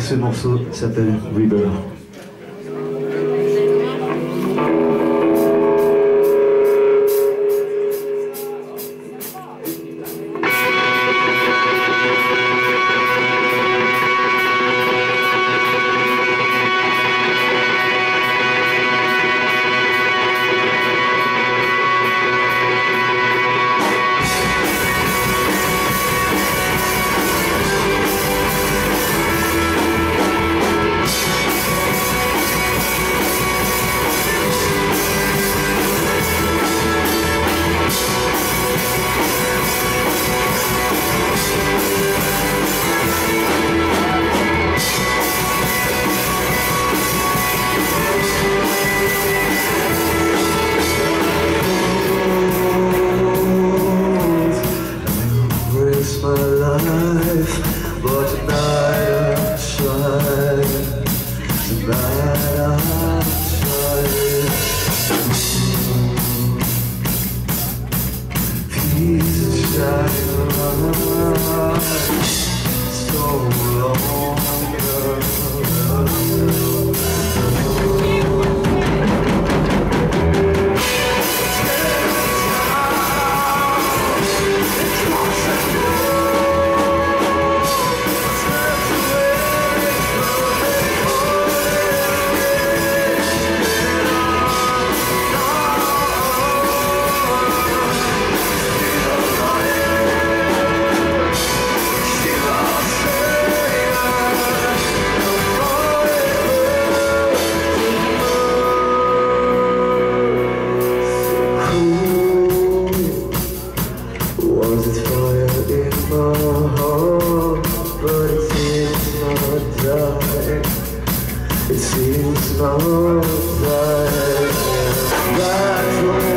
Ce morceau s'appelle River. Tonight I'm trying. It seems no right now.